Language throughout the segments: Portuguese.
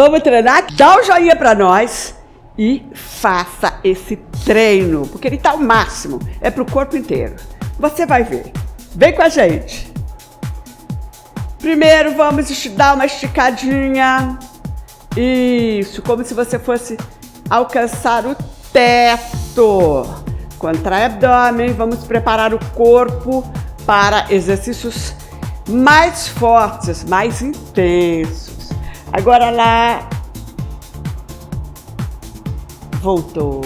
vamos treinar? Dá um joinha pra nós e faça esse treino, porque ele tá ao máximo, é pro corpo inteiro. Você vai ver. Vem com a gente. Primeiro vamos dar uma esticadinha. Isso, como se você fosse alcançar o teto. Contrai abdômen, vamos preparar o corpo para exercícios mais fortes, mais intensos. Agora lá. Voltou.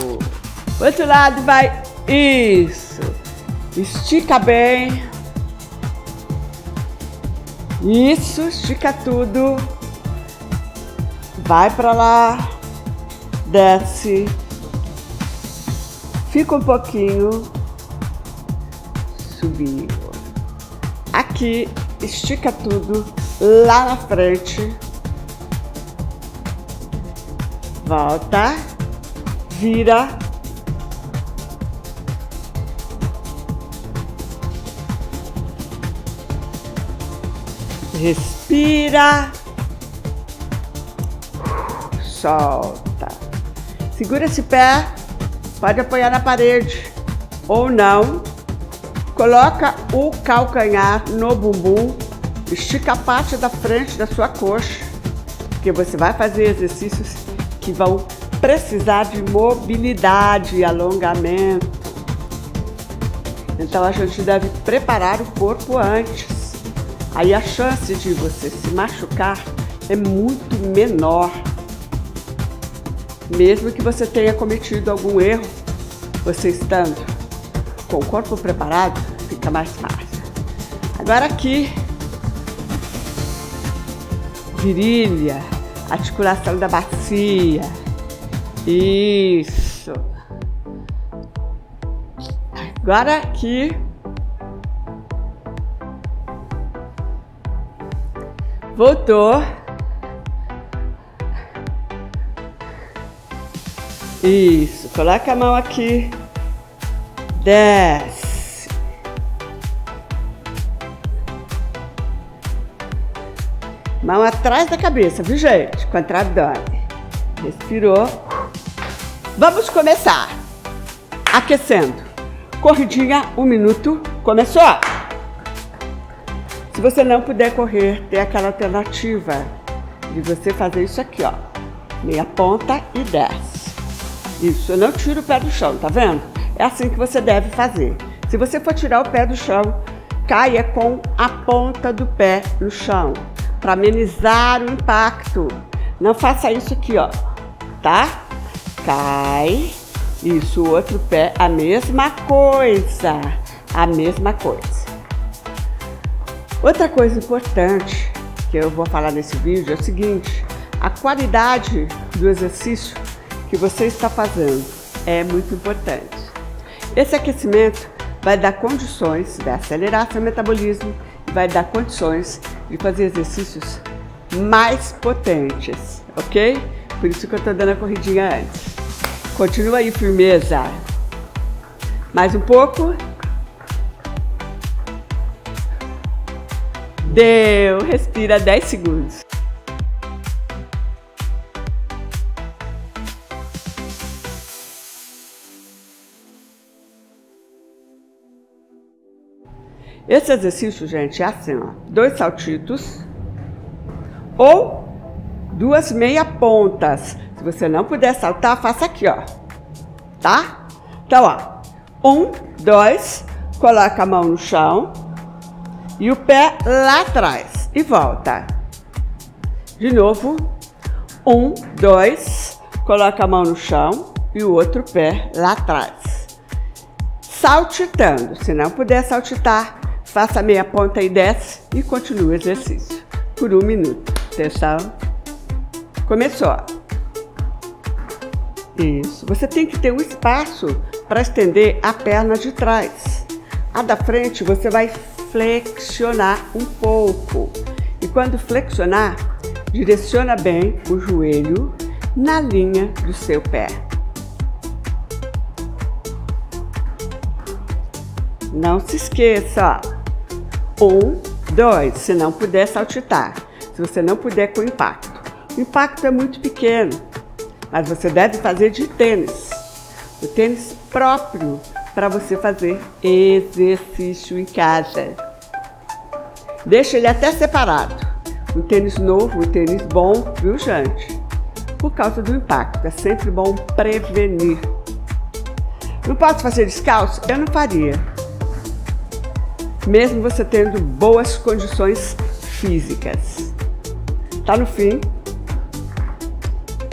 Outro lado vai. Isso. Estica bem. Isso, estica tudo. Vai para lá. Desce. Fica um pouquinho. Subiu. Aqui, estica tudo lá na frente. Volta. Vira. Respira. Solta. Segura esse pé. Pode apoiar na parede ou não. Coloca o calcanhar no bumbum. Estica a parte da frente da sua coxa. Porque você vai fazer exercícios que vão precisar de mobilidade e alongamento. Então a gente deve preparar o corpo antes. Aí a chance de você se machucar é muito menor. Mesmo que você tenha cometido algum erro, você estando com o corpo preparado, fica mais fácil. Agora aqui, virilha, articulação da bacia. Isso. Agora aqui, Voltou. Isso, coloca a mão aqui. Desce. Mão atrás da cabeça, viu gente? Contra abdômen. Respirou. Vamos começar. Aquecendo. Corridinha, um minuto. Começou? Se você não puder correr, tem aquela alternativa de você fazer isso aqui, ó. Meia ponta e desce. Isso, eu não tiro o pé do chão, tá vendo? É assim que você deve fazer. Se você for tirar o pé do chão, caia com a ponta do pé no chão, para amenizar o impacto. Não faça isso aqui, ó, tá? Cai. Isso, o outro pé, a mesma coisa. A mesma coisa. Outra coisa importante que eu vou falar nesse vídeo é o seguinte: a qualidade do exercício que você está fazendo é muito importante. Esse aquecimento vai dar condições de acelerar seu metabolismo e vai dar condições de fazer exercícios mais potentes, ok? Por isso que eu estou dando a corridinha antes. Continua aí, firmeza. Mais um pouco. Deu, respira 10 segundos. Esse exercício, gente, é assim, ó. Dois saltitos ou duas meia pontas. Se você não puder saltar, faça aqui, ó. Tá? Então, ó. Um, dois, coloca a mão no chão, e o pé lá atrás e volta. De novo, um, dois, coloca a mão no chão e o outro pé lá atrás. Saltitando, se não puder saltitar, faça meia ponta e desce e continue o exercício por um minuto. Atenção. Começou. Isso. Você tem que ter um espaço para estender a perna de trás. A da frente você vai flexionar um pouco. E quando flexionar, direciona bem o joelho na linha do seu pé. Não se esqueça. Um, dois. Se não puder saltitar. Se você não puder com impacto. O impacto é muito pequeno, mas você deve fazer de tênis. O tênis próprio para você fazer exercício em casa. Deixa ele até separado. Um tênis novo, um tênis bom, viu, gente? Por causa do impacto. É sempre bom prevenir. Não posso fazer descalço? Eu não faria. Mesmo você tendo boas condições físicas. Tá no fim?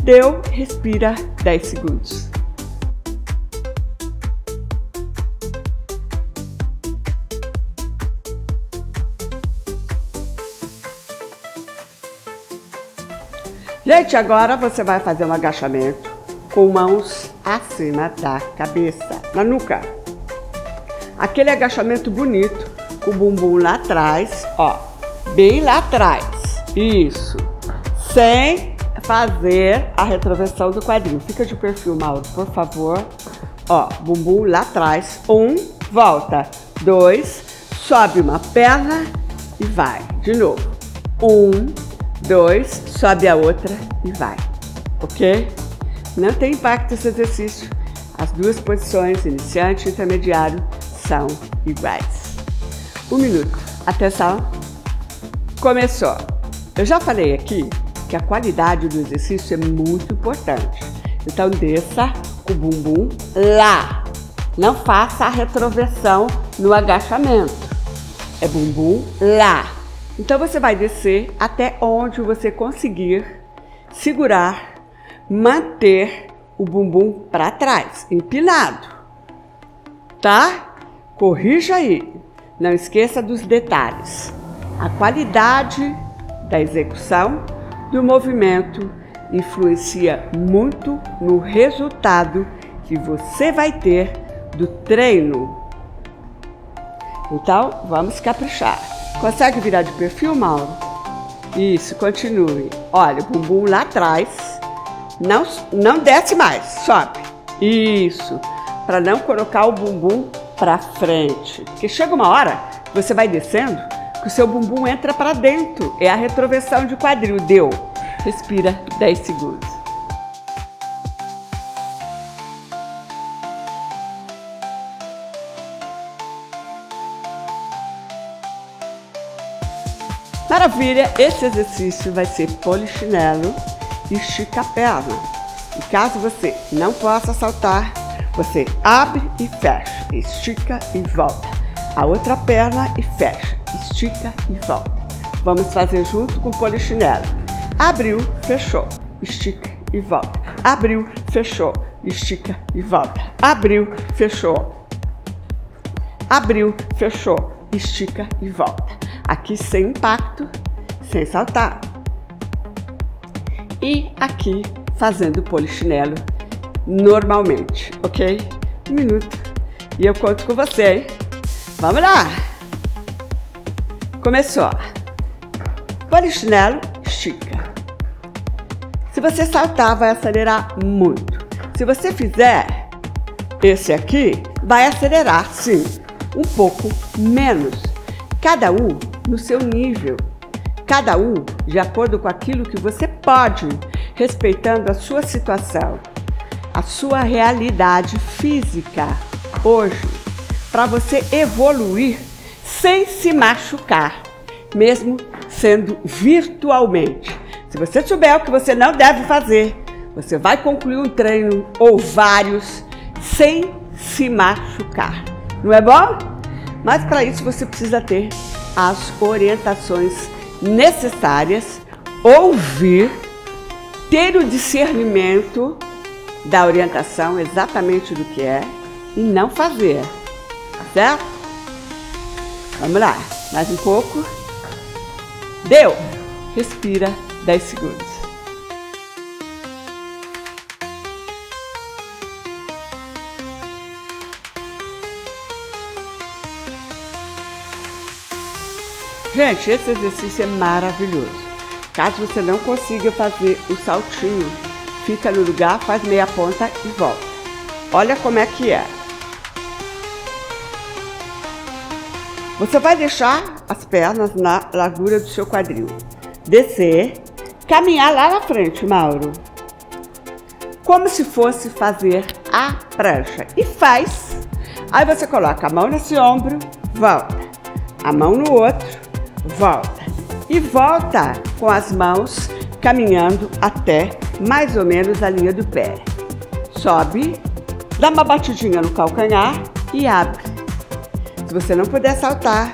Deu, respira 10 segundos. Gente, agora você vai fazer um agachamento com mãos acima da cabeça, na nuca. Aquele agachamento bonito, com o bumbum lá atrás, ó, bem lá atrás. Isso. Sem fazer a retroversão do quadril. Fica de perfil, Mauro, por favor. Ó, bumbum lá atrás. Um, volta. Dois, sobe uma perna e vai. De novo. Um, dois, sobe a outra e vai, ok? Não tem impacto esse exercício. As duas posições, iniciante e intermediário, são iguais. Um minuto. Atenção. Começou. Eu já falei aqui que a qualidade do exercício é muito importante. Então desça o bumbum lá. Não faça a retroversão no agachamento. É bumbum lá. Então você vai descer até onde você conseguir segurar, manter o bumbum para trás, empinado. Tá? Corrija aí. Não esqueça dos detalhes. A qualidade da execução do movimento influencia muito no resultado que você vai ter do treino. Então, vamos caprichar. Consegue virar de perfil, Mauro? Isso, continue. Olha, o bumbum lá atrás. Não, não desce mais, sobe. Isso, para não colocar o bumbum para frente. Porque chega uma hora você vai descendo, que o seu bumbum entra para dentro. É a retroversão de quadril. Deu. Respira 10 segundos. Maravilha! Esse exercício vai ser polichinelo e estica a perna. E caso você não possa saltar, você abre e fecha, estica e volta. A outra perna e fecha, estica e volta. Vamos fazer junto com o polichinelo. Abriu, fechou, estica e volta. Abriu, fechou, estica e volta. Abriu, fechou. Abriu, fechou, estica e volta aqui sem impacto, sem saltar. E aqui fazendo polichinelo normalmente, ok? Um minuto e eu conto com você, hein? Vamos lá! Começou. Polichinelo, estica. Se você saltar, vai acelerar muito. Se você fizer esse aqui, vai acelerar, sim, um pouco menos. Cada um no seu nível, cada um de acordo com aquilo que você pode, respeitando a sua situação, a sua realidade física hoje, para você evoluir sem se machucar, mesmo sendo virtualmente. Se você souber o que você não deve fazer, você vai concluir um treino ou vários sem se machucar. Não é bom? Mas para isso você precisa ter as orientações necessárias, ouvir, ter o discernimento da orientação exatamente do que é e não fazer. Certo? Vamos lá, mais um pouco. Deu! Respira 10 segundos. Gente, esse exercício é maravilhoso. Caso você não consiga fazer o saltinho, fica no lugar, faz meia ponta e volta. Olha como é que é. Você vai deixar as pernas na largura do seu quadril. Descer, caminhar lá na frente, Mauro. Como se fosse fazer a prancha. E faz. Aí você coloca a mão nesse ombro, volta. A mão no outro, volta. E volta com as mãos caminhando até mais ou menos a linha do pé. Sobe, dá uma batidinha no calcanhar e abre. Se você não puder saltar,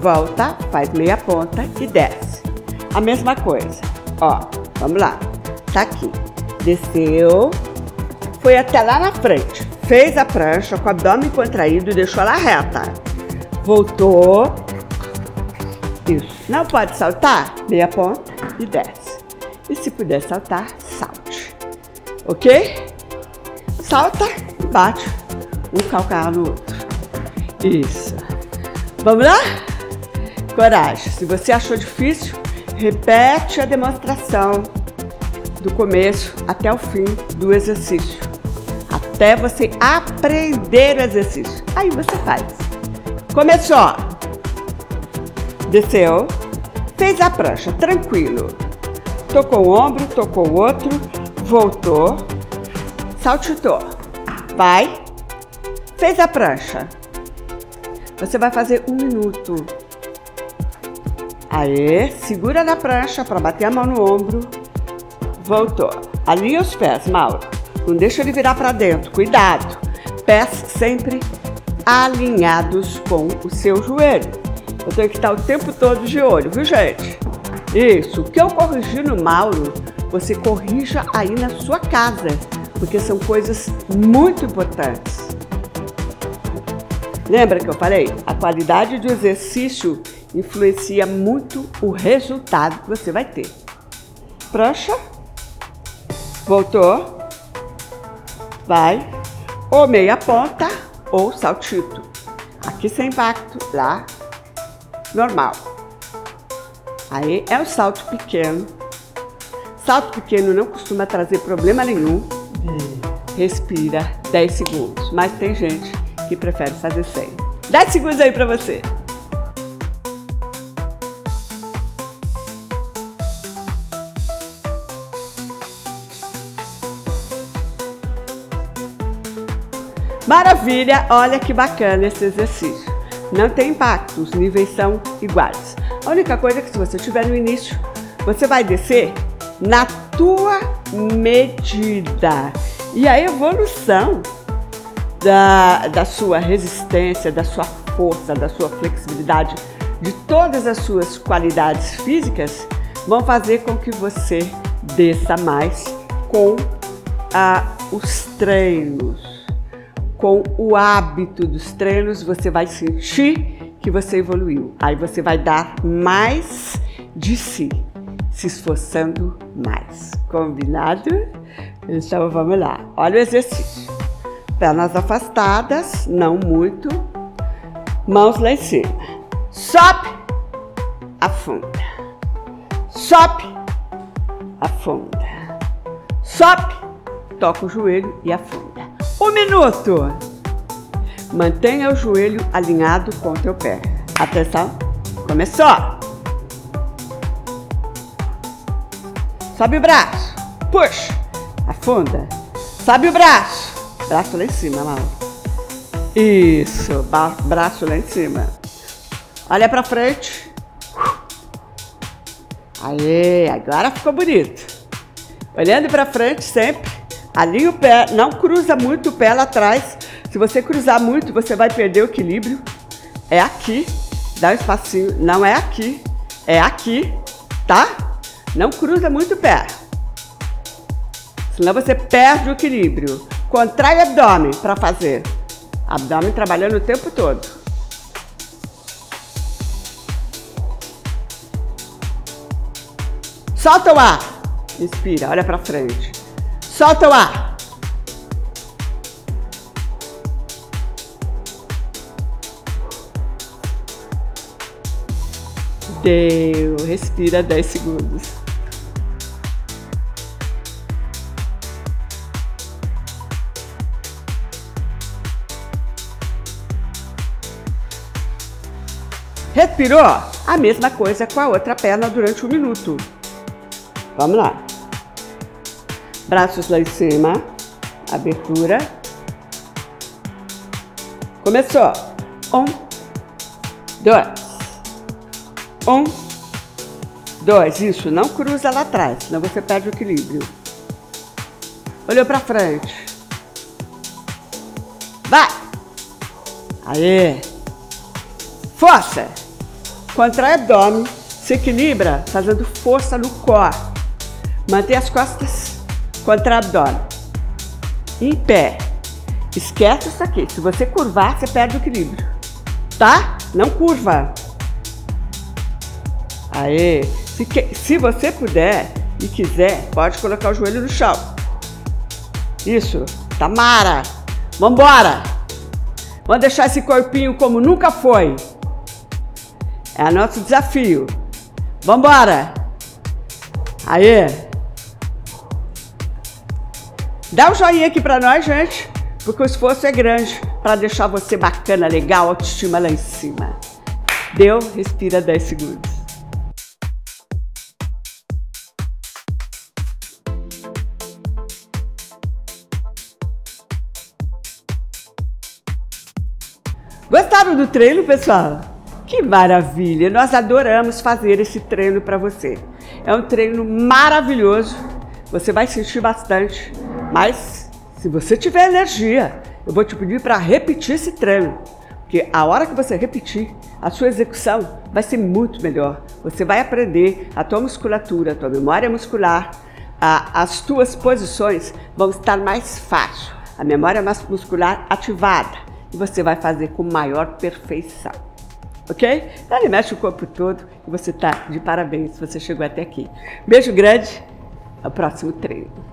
volta, faz meia ponta e desce. A mesma coisa. Ó, vamos lá. Tá aqui. Desceu, foi até lá na frente. Fez a prancha com o abdômen contraído e deixou ela reta. Voltou. Isso. Não pode saltar? Meia ponta e desce. E se puder saltar. Ok? Salta e bate um calcanhar no outro. Isso. Vamos lá? Coragem. Se você achou difícil, repete a demonstração do começo até o fim do exercício. Até você aprender o exercício. Aí você faz. Começou. Desceu. Fez a prancha, tranquilo. Tocou o ombro, tocou o outro, voltou, saltitou. Vai. Fez a prancha. Você vai fazer um minuto. Aê, segura na prancha para bater a mão no ombro. Voltou. Alinha os pés, Mauro. Não deixa ele virar para dentro. Cuidado. Pés sempre alinhados com o seu joelho. Eu tenho que estar o tempo todo de olho, viu, gente? Isso. O que eu corrigi no Mauro, você corrija aí na sua casa, porque são coisas muito importantes. Lembra que eu falei? A qualidade do exercício influencia muito o resultado que você vai ter. Prancha. Voltou. Vai. Ou meia ponta ou saltito. Aqui sem impacto, lá normal. Aí é um salto pequeno. Salto pequeno não costuma trazer problema nenhum. Respira 10 segundos. Mas tem gente que prefere fazer 100. 10 segundos aí para você. Maravilha, olha que bacana esse exercício. Não tem impacto, os níveis são iguais. A única coisa é que se você estiver no início, você vai descer na tua medida. E a evolução da, da sua resistência, da sua força, da sua flexibilidade, de todas as suas qualidades físicas, vão fazer com que você desça mais com ah, os treinos com o hábito dos treinos, você vai sentir que você evoluiu. Aí você vai dar mais de si, se esforçando mais. Combinado? Então vamos lá. Olha o exercício. Pernas afastadas, não muito. Mãos lá em cima. Sobe, afunda. Sobe, afunda. Sobe, toca o joelho e afunda. Um minuto. Mantenha o joelho alinhado com o teu pé. Atenção. Começou. Sobe o braço. Puxa. Afunda. Sobe o braço. Braço lá em cima, mal. Isso. Braço lá em cima. Olha pra frente. Aê, agora ficou bonito. Olhando pra frente sempre. Alinha o pé, não cruza muito o pé lá atrás. Se você cruzar muito, você vai perder o equilíbrio. É aqui, dá um espacinho. Não é aqui, é aqui, tá? Não cruza muito o pé. Senão você perde o equilíbrio. Contrai abdômen para fazer. Abdômen trabalhando o tempo todo. Solta o ar. Inspira, olha para frente. Solta o ar. Deu. Respira 10 segundos. Respirou? A mesma coisa com a outra perna durante um minuto. Vamos lá. Braços lá em cima. Abertura. Começou. Um, dois. Um, dois. Isso, não cruza lá atrás, senão você perde o equilíbrio. Olhou pra frente. Vai! Aê! Força! Contrai o abdômen, se equilibra fazendo força no core. Mantém as costas contra o abdômen. Em pé. Esquece isso aqui. Se você curvar, você perde o equilíbrio. Tá? Não curva. Aê! Se, que, se você puder e quiser, pode colocar o joelho no chão. Isso. Tamara. Vambora. Vamos deixar esse corpinho como nunca foi. É nosso desafio. Vambora. Aê. Dá um joinha aqui pra nós, gente, porque o esforço é grande para deixar você bacana, legal, autoestima lá em cima. Deu, respira 10 segundos. Gostaram do treino, pessoal? Que maravilha! Nós adoramos fazer esse treino para você. É um treino maravilhoso. Você vai sentir bastante, mas se você tiver energia, eu vou te pedir para repetir esse treino, porque a hora que você repetir, a sua execução vai ser muito melhor. Você vai aprender a tua musculatura, a tua memória muscular, a, as tuas posições vão estar mais fácil. A memória muscular ativada e você vai fazer com maior perfeição. Ok? Ele mexe o corpo todo e você está de parabéns você chegou até aqui. Beijo grande, ao próximo treino.